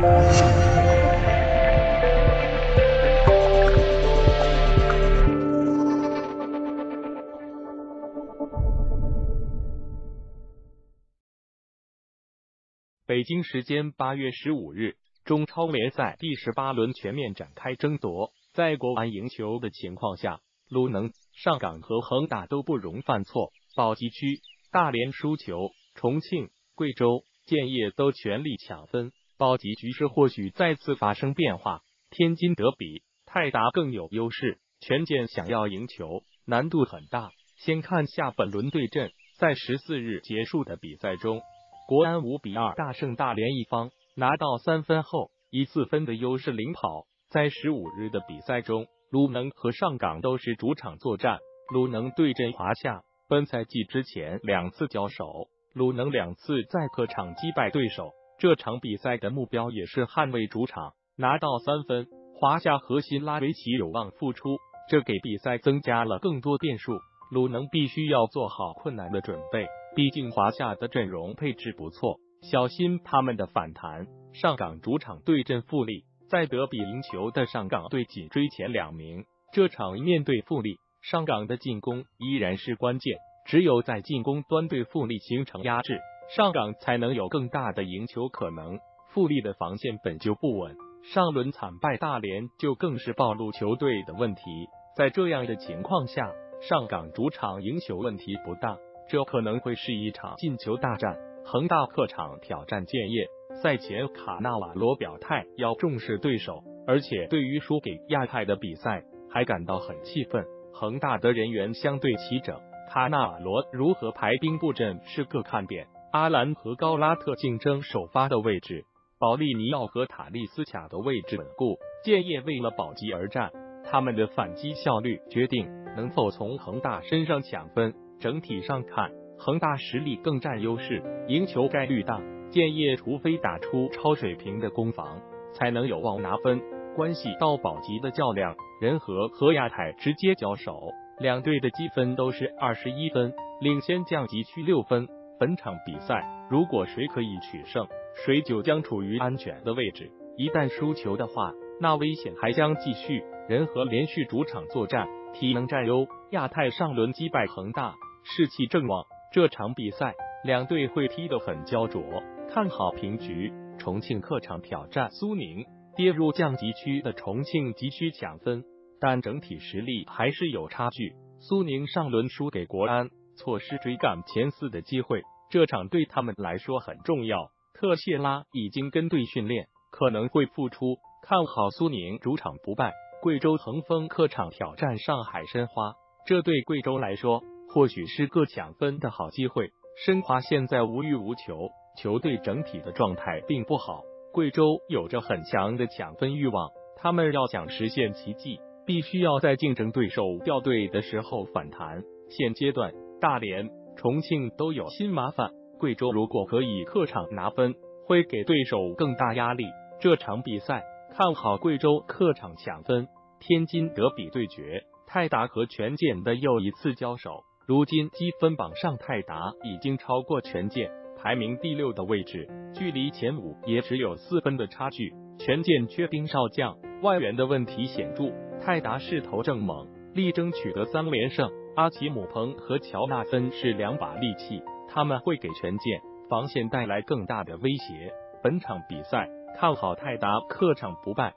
北京时间八月十五日，中超联赛第十八轮全面展开争夺。在国安赢球的情况下，鲁能、上港和恒大都不容犯错。保级区大连输球，重庆、贵州、建业都全力抢分，保级局势或许再次发生变化。天津德比，泰达更有优势，权健想要赢球难度很大。先看下本轮对阵，在十四日结束的比赛中。国安五比二大胜大连一方，拿到三分后以四分的优势领跑。在十五日的比赛中，鲁能和上港都是主场作战。鲁能对阵华夏，本赛季之前两次交手，鲁能两次在客场击败对手。这场比赛的目标也是捍卫主场，拿到三分。华夏核心拉维奇有望复出，这给比赛增加了更多变数。鲁能必须要做好困难的准备。毕竟华夏的阵容配置不错，小心他们的反弹。上港主场对阵富力，在德比赢球的上港队紧追前两名。这场面对富力，上港的进攻依然是关键，只有在进攻端对富力形成压制，上港才能有更大的赢球可能。富力的防线本就不稳，上轮惨败大连就更是暴露球队的问题。在这样的情况下，上港主场赢球问题不大。这可能会是一场进球大战。恒大客场挑战建业，赛前卡纳瓦罗表态要重视对手，而且对于输给亚太的比赛还感到很气愤。恒大的人员相对齐整，卡纳瓦罗如何排兵布阵是个看点。阿兰和高拉特竞争首发的位置，保利尼奥和塔利斯卡的位置稳固。建业为了保级而战，他们的反击效率决定能否从恒大身上抢分。整体上看，恒大实力更占优势，赢球概率大。建业除非打出超水平的攻防，才能有望拿分。关系到保级的较量，仁和和亚太直接交手，两队的积分都是二十一分，领先降级区六分。本场比赛，如果谁可以取胜，谁就将处于安全的位置。一旦输球的话，那危险还将继续。仁和连续主场作战，体能占优。亚太上轮击败恒大。士气正旺，这场比赛两队会踢得很焦灼，看好平局。重庆客场挑战苏宁，跌入降级区的重庆急需抢分，但整体实力还是有差距。苏宁上轮输给国安，错失追赶前四的机会，这场对他们来说很重要。特谢拉已经跟队训练，可能会复出，看好苏宁主场不败。贵州恒丰客场挑战上海申花，这对贵州来说。或许是个抢分的好机会。申花现在无欲无求，球队整体的状态并不好。贵州有着很强的抢分欲望，他们要想实现奇迹，必须要在竞争对手掉队的时候反弹。现阶段，大连、重庆都有新麻烦。贵州如果可以客场拿分，会给对手更大压力。这场比赛看好贵州客场抢分。天津德比对决，泰达和权健的又一次交手。如今积分榜上，泰达已经超过权健，排名第六的位置，距离前五也只有四分的差距。权健缺兵少将，外援的问题显著。泰达势头正猛，力争取得三连胜。阿奇姆彭和乔纳森是两把利器，他们会给权健防线带来更大的威胁。本场比赛看好泰达客场不败。